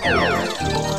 Oh, my God.